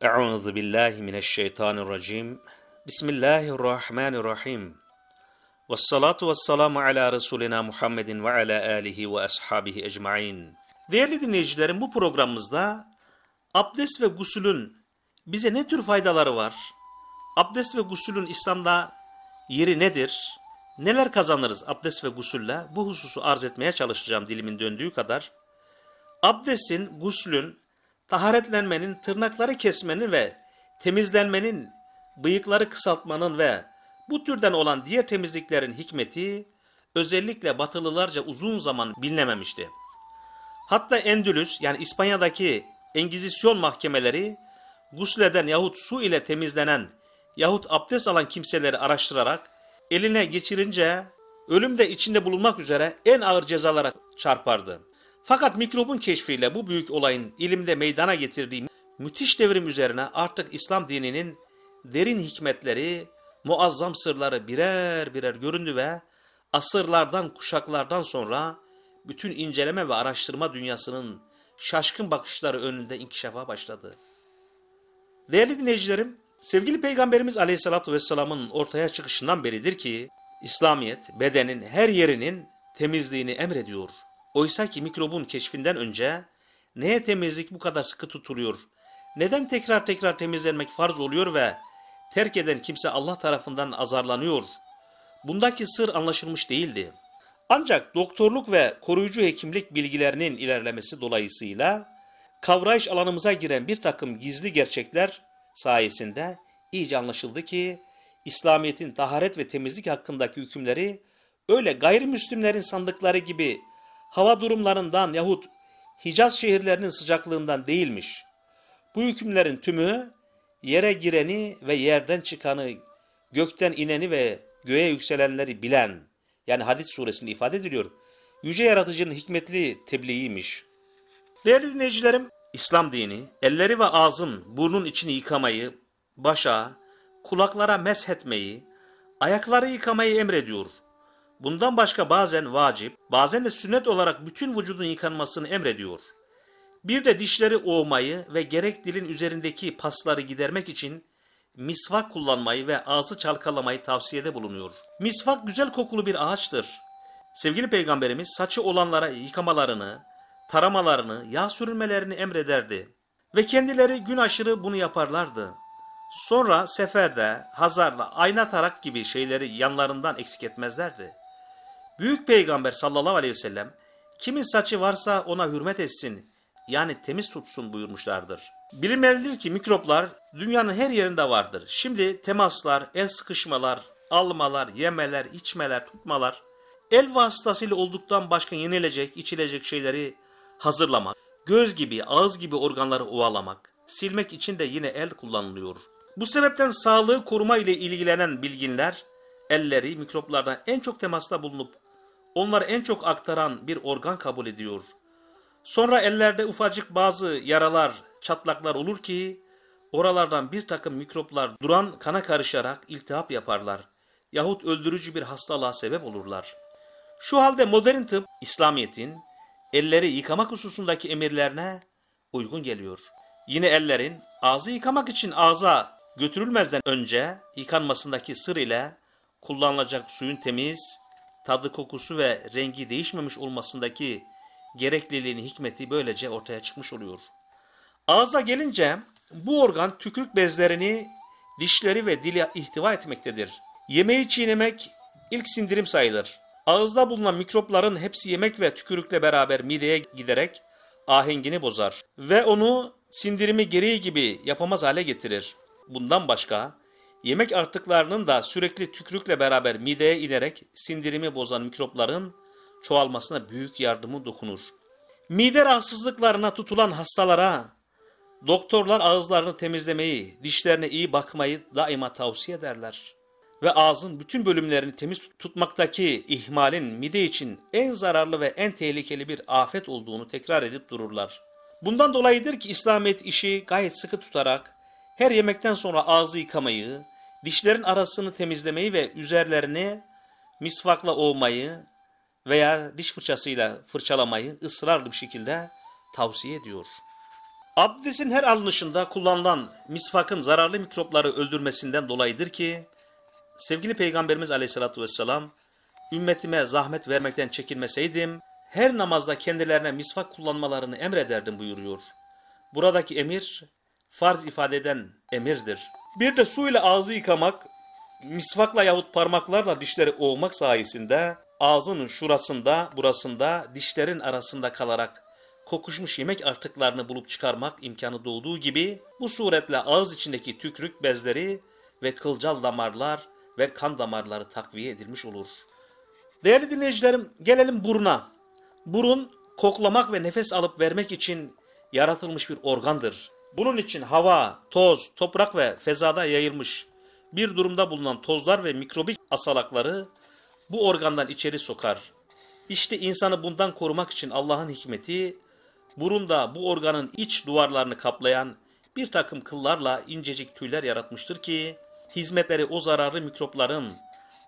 Euzu billahi mineşşeytanirracim. Bismillahirrahmanirrahim. Ves salatu ves selamu ala Resulina Muhammedin ve ala alihi ve ashabihi ecmaîn. Değerli dinleyicilerim bu programımızda abdest ve gusülün bize ne tür faydaları var? Abdest ve gusülün İslam'da yeri nedir? Neler kazanırız abdest ve gusülle? Bu hususu arz etmeye çalışacağım dilimin döndüğü kadar. Abdestin, guslün, taharetlenmenin, tırnakları kesmenin ve temizlenmenin, bıyıkları kısaltmanın ve bu türden olan diğer temizliklerin hikmeti özellikle batılılarca uzun zaman bilinememişti. Hatta Endülüs yani İspanya'daki Engizisyon mahkemeleri gusleden yahut su ile temizlenen yahut abdest alan kimseleri araştırarak eline geçirince ölüm de içinde bulunmak üzere en ağır cezalara çarpardı. Fakat mikrobun keşfiyle bu büyük olayın ilimde meydana getirdiği müthiş devrim üzerine artık İslam dininin derin hikmetleri, muazzam sırları birer birer göründü ve asırlardan, kuşaklardan sonra bütün inceleme ve araştırma dünyasının şaşkın bakışları önünde inkişafa başladı. Değerli dinleyicilerim, sevgili Peygamberimiz Aleyhisselatü Vesselam'ın ortaya çıkışından beridir ki, İslamiyet bedenin her yerinin temizliğini emrediyor. Oysa ki mikrobun keşfinden önce neye temizlik bu kadar sıkı tutuluyor? Neden tekrar tekrar temizlenmek farz oluyor ve terk eden kimse Allah tarafından azarlanıyor? Bundaki sır anlaşılmış değildi. Ancak doktorluk ve koruyucu hekimlik bilgilerinin ilerlemesi dolayısıyla kavrayış alanımıza giren bir takım gizli gerçekler sayesinde iyice anlaşıldı ki İslamiyet'in taharet ve temizlik hakkındaki hükümleri öyle gayrimüslimlerin sandıkları gibi hava durumlarından yahut Hicaz şehirlerinin sıcaklığından değilmiş. Bu hükümlerin tümü yere gireni ve yerden çıkanı, gökten ineni ve göğe yükselenleri bilen, yani Hadis suresinde ifade ediliyor. Yüce Yaratıcı'nın hikmetli tebliğiymiş. Değerli dinleyicilerim, İslam dini elleri ve ağzın, burnun içini yıkamayı, başa, kulaklara meshetmeyi, ayakları yıkamayı emrediyor. Bundan başka bazen vacip, bazen de sünnet olarak bütün vücudun yıkanmasını emrediyor. Bir de dişleri oğmayı ve gerek dilin üzerindeki pasları gidermek için misvak kullanmayı ve ağzı çalkalamayı tavsiyede bulunuyor. Misvak güzel kokulu bir ağaçtır. Sevgili peygamberimiz saçı olanlara yıkamalarını, taramalarını, yağ sürülmelerini emrederdi. Ve kendileri gün aşırı bunu yaparlardı. Sonra seferde, hazarda, ayna tarak gibi şeyleri yanlarından eksik etmezlerdi. Büyük peygamber sallallahu aleyhi ve sellem kimin saçı varsa ona hürmet etsin yani temiz tutsun buyurmuşlardır. Bilinmelidir ki mikroplar dünyanın her yerinde vardır. Şimdi temaslar, el sıkışmalar, almalar, yemeler, içmeler, tutmalar, el vasıtasıyla olduktan başka yenilecek, içilecek şeyleri hazırlamak, göz gibi, ağız gibi organları ovalamak, silmek için de yine el kullanılıyor. Bu sebepten sağlığı koruma ile ilgilenen bilginler, elleri mikroplardan en çok temasta bulunup onları en çok aktaran bir organ kabul ediyor. Sonra ellerde ufacık bazı yaralar, çatlaklar olur ki oralardan bir takım mikroplar duran kana karışarak iltihap yaparlar yahut öldürücü bir hastalığa sebep olurlar. Şu halde modern tıp İslamiyet'in elleri yıkamak hususundaki emirlerine uygun geliyor. Yine ellerin ağzı yıkamak için ağza götürülmezden önce yıkanmasındaki sır ile kullanılacak suyun temiz, tadı kokusu ve rengi değişmemiş olmasındaki gerekliliğini hikmeti böylece ortaya çıkmış oluyor. Ağza gelince bu organ tükürük bezlerini, dişleri ve dili ihtiva etmektedir. Yemeği çiğnemek ilk sindirim sayılır. Ağızda bulunan mikropların hepsi yemek ve tükürükle beraber mideye giderek ahengini bozar ve onu sindirimi gereği gibi yapamaz hale getirir. Bundan başka yemek artıklarının da sürekli tükürükle beraber mideye inerek sindirimi bozan mikropların çoğalmasına büyük yardımı dokunur. Mide rahatsızlıklarına tutulan hastalara doktorlar ağızlarını temizlemeyi, dişlerine iyi bakmayı daima tavsiye ederler. Ve ağzın bütün bölümlerini temiz tutmaktaki ihmalin mide için en zararlı ve en tehlikeli bir afet olduğunu tekrar edip dururlar. Bundan dolayıdır ki İslamiyet işi gayet sıkı tutarak her yemekten sonra ağzı yıkamayı, dişlerin arasını temizlemeyi ve üzerlerini misvakla ovmayı veya diş fırçasıyla fırçalamayı ısrarlı bir şekilde tavsiye ediyor. Abdestin her alınışında kullanılan misvakın zararlı mikropları öldürmesinden dolayıdır ki, sevgili Peygamberimiz aleyhissalatü vesselam, ümmetime zahmet vermekten çekinmeseydim, her namazda kendilerine misvak kullanmalarını emrederdim buyuruyor. Buradaki emir, farz ifade eden emirdir. Bir de su ile ağzı yıkamak, misvakla yahut parmaklarla dişleri ovmak sayesinde ağzının şurasında, burasında, dişlerin arasında kalarak kokuşmuş yemek artıklarını bulup çıkarmak imkanı doğduğu gibi bu suretle ağız içindeki tükrük bezleri ve kılcal damarlar ve kan damarları takviye edilmiş olur. Değerli dinleyicilerim gelelim buruna. Burun koklamak ve nefes alıp vermek için yaratılmış bir organdır. Bunun için hava, toz, toprak ve fezada yayılmış bir durumda bulunan tozlar ve mikrobik asalakları bu organdan içeri sokar. İşte insanı bundan korumak için Allah'ın hikmeti burunda bu organın iç duvarlarını kaplayan bir takım kıllarla incecik tüyler yaratmıştır ki hizmetleri o zararlı mikropların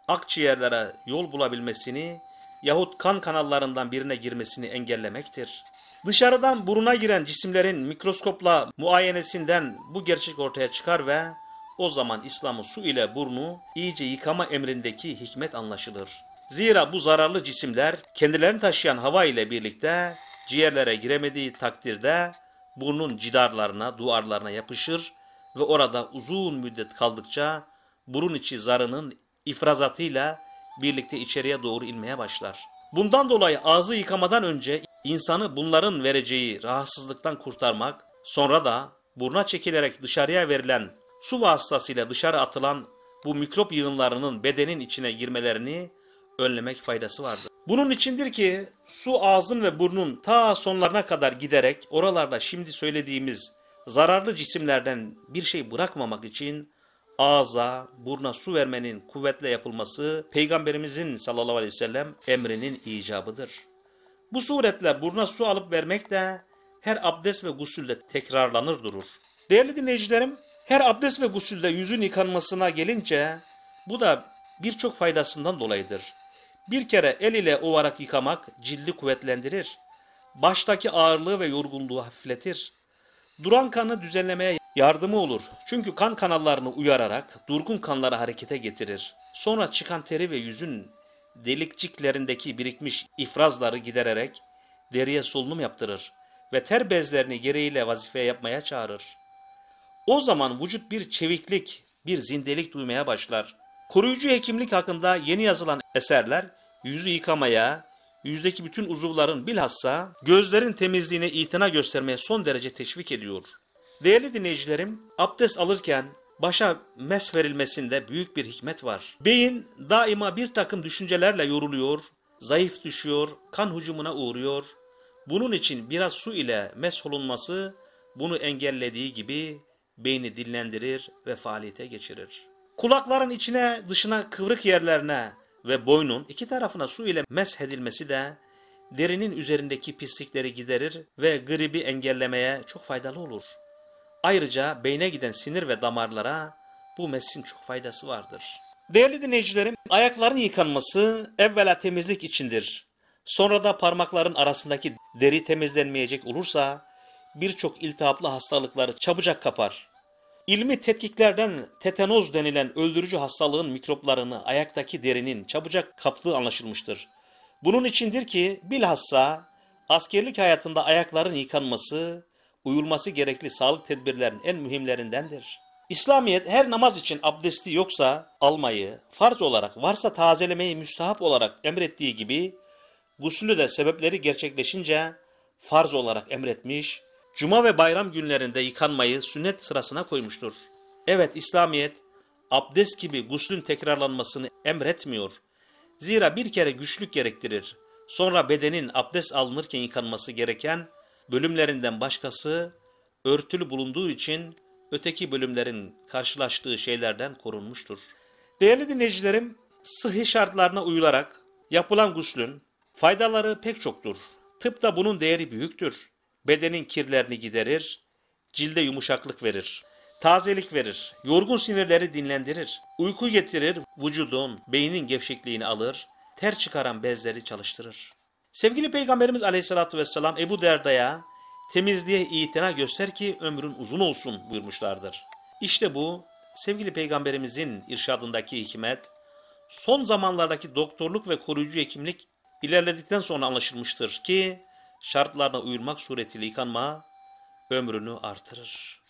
akciğerlere yol bulabilmesini yahut kan kanallarından birine girmesini engellemektir. Dışarıdan buruna giren cisimlerin mikroskopla muayenesinden bu gerçek ortaya çıkar ve o zaman İslam'ın su ile burnu iyice yıkama emrindeki hikmet anlaşılır. Zira bu zararlı cisimler kendilerini taşıyan hava ile birlikte ciğerlere giremediği takdirde burnun cidarlarına, duvarlarına yapışır ve orada uzun müddet kaldıkça burun içi zarının ifrazatıyla birlikte içeriye doğru inmeye başlar. Bundan dolayı ağzı yıkamadan önce insanı bunların vereceği rahatsızlıktan kurtarmak, sonra da buruna çekilerek dışarıya verilen su vasıtasıyla dışarı atılan bu mikrop yığınlarının bedenin içine girmelerini önlemek faydası vardır. Bunun içindir ki su ağzın ve burnun ta sonlarına kadar giderek oralarda şimdi söylediğimiz zararlı cisimlerden bir şey bırakmamak için ağza, burna su vermenin kuvvetle yapılması Peygamberimizin sallallahu aleyhi ve sellem emrinin icabıdır. Bu suretle burna su alıp vermek de her abdest ve gusülde tekrarlanır durur. Değerli dinleyicilerim, her abdest ve gusülde yüzün yıkanmasına gelince bu da birçok faydasından dolayıdır. Bir kere el ile ovarak yıkamak cildi kuvvetlendirir. Baştaki ağırlığı ve yorgunluğu hafifletir. Duran kanı düzenlemeye yardımı olur. Çünkü kan kanallarını uyararak durgun kanları harekete getirir. Sonra çıkan teri ve yüzün delikçiklerindeki birikmiş ifrazları gidererek deriye solunum yaptırır ve ter bezlerini gereğiyle vazife yapmaya çağırır. O zaman vücut bir çeviklik, bir zindelik duymaya başlar. Koruyucu hekimlik hakkında yeni yazılan eserler yüzü yıkamaya, yüzdeki bütün uzuvların bilhassa gözlerin temizliğine itina göstermeye son derece teşvik ediyor. Değerli dinleyicilerim, abdest alırken başa mes verilmesinde büyük bir hikmet var. Beyin daima bir takım düşüncelerle yoruluyor, zayıf düşüyor, kan hücumuna uğruyor. Bunun için biraz su ile mes olunması bunu engellediği gibi beyni dinlendirir ve faaliyete geçirir. Kulakların içine dışına kıvrık yerlerine ve boynun iki tarafına su ile mesh edilmesi de derinin üzerindeki pislikleri giderir ve gribi engellemeye çok faydalı olur. Ayrıca beyne giden sinir ve damarlara bu mesin çok faydası vardır. Değerli dinleyicilerim, ayakların yıkanması evvela temizlik içindir. Sonra da parmakların arasındaki deri temizlenmeyecek olursa birçok iltihaplı hastalıkları çabucak kapar. İlmi tetkiklerden tetanoz denilen öldürücü hastalığın mikroplarını ayaktaki derinin çabucak kaptığı anlaşılmıştır. Bunun içindir ki bilhassa askerlik hayatında ayakların yıkanması, uyulması gerekli sağlık tedbirlerinin en mühimlerindendir. İslamiyet her namaz için abdesti yoksa almayı, farz olarak varsa tazelemeyi müstahap olarak emrettiği gibi, guslü de sebepleri gerçekleşince farz olarak emretmiş, cuma ve bayram günlerinde yıkanmayı sünnet sırasına koymuştur. Evet İslamiyet, abdest gibi guslün tekrarlanmasını emretmiyor. Zira bir kere güçlük gerektirir. Sonra bedenin abdest alınırken yıkanması gereken bölümlerinden başkası örtülü bulunduğu için öteki bölümlerin karşılaştığı şeylerden korunmuştur. Değerli dinleyicilerim, sıhhi şartlarına uyularak yapılan guslün faydaları pek çoktur. Tıpta bunun değeri büyüktür. Bedenin kirlerini giderir, cilde yumuşaklık verir, tazelik verir, yorgun sinirleri dinlendirir, uyku getirir, vücudun, beynin gevşekliğini alır, ter çıkaran bezleri çalıştırır. Sevgili Peygamberimiz Aleyhisselatü Vesselam Ebu Derda'ya temizliğe itina göster ki ömrün uzun olsun buyurmuşlardır. İşte bu sevgili peygamberimizin irşadındaki hikmet, son zamanlardaki doktorluk ve koruyucu hekimlik ilerledikten sonra anlaşılmıştır ki şartlarına uyulmak suretiyle yıkanma ömrünü artırır.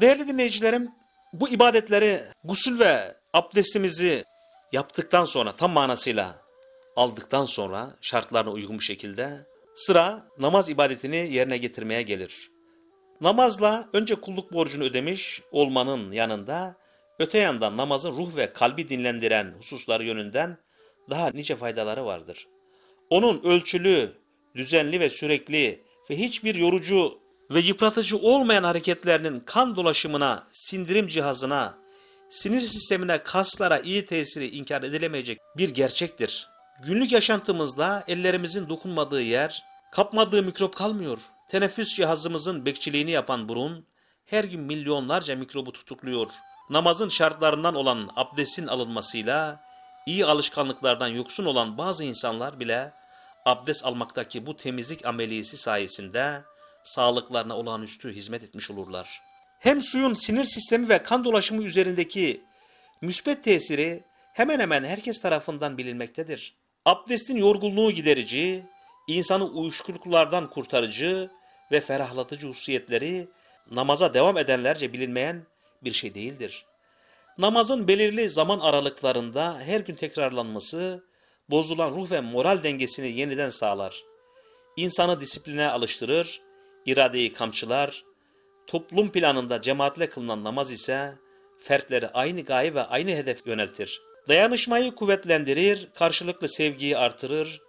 Değerli dinleyicilerim, bu ibadetleri gusül ve abdestimizi yaptıktan sonra tam manasıyla aldıktan sonra şartlarına uygun bir şekilde sıra namaz ibadetini yerine getirmeye gelir. Namazla önce kulluk borcunu ödemiş olmanın yanında öte yandan namazın ruh ve kalbi dinlendiren hususları yönünden daha nice faydaları vardır. Onun ölçülü, düzenli ve sürekli ve hiçbir yorucu ve yıpratıcı olmayan hareketlerinin kan dolaşımına, sindirim cihazına, sinir sistemine, kaslara iyi tesiri inkar edilemeyecek bir gerçektir. Günlük yaşantımızda ellerimizin dokunmadığı yer, kapmadığı mikrop kalmıyor. Teneffüs cihazımızın bekçiliğini yapan burun, her gün milyonlarca mikrobu tutukluyor. Namazın şartlarından olan abdestin alınmasıyla, iyi alışkanlıklardan yoksun olan bazı insanlar bile abdest almaktaki bu temizlik ameliyesi sayesinde sağlıklarına olağanüstü hizmet etmiş olurlar. Hem suyun sinir sistemi ve kan dolaşımı üzerindeki müsbet tesiri hemen hemen herkes tarafından bilinmektedir. Abdestin yorgunluğu giderici, insanı uyuşukluklardan kurtarıcı ve ferahlatıcı hususiyetleri namaza devam edenlerce bilinmeyen bir şey değildir. Namazın belirli zaman aralıklarında her gün tekrarlanması, bozulan ruh ve moral dengesini yeniden sağlar. İnsanı disipline alıştırır, iradeyi kamçılar, toplum planında cemaatle kılınan namaz ise fertleri aynı gaye ve aynı hedef yöneltir. Dayanışmayı kuvvetlendirir, karşılıklı sevgiyi artırır,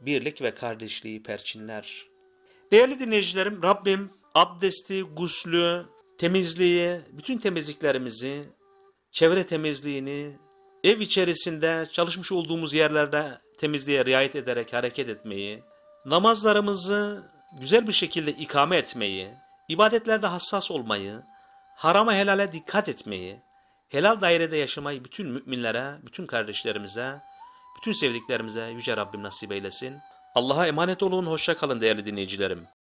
birlik ve kardeşliği perçinler. Değerli dinleyicilerim, Rabbim abdesti, guslü, temizliği, bütün temizliklerimizi, çevre temizliğini, ev içerisinde çalışmış olduğumuz yerlerde temizliğe riayet ederek hareket etmeyi, namazlarımızı güzel bir şekilde ikame etmeyi, ibadetlerde hassas olmayı, harama helale dikkat etmeyi, helal dairede yaşamayı bütün müminlere, bütün kardeşlerimize, bütün sevdiklerimize Yüce Rabbim nasip eylesin. Allah'a emanet olun, hoşça kalın değerli dinleyicilerim.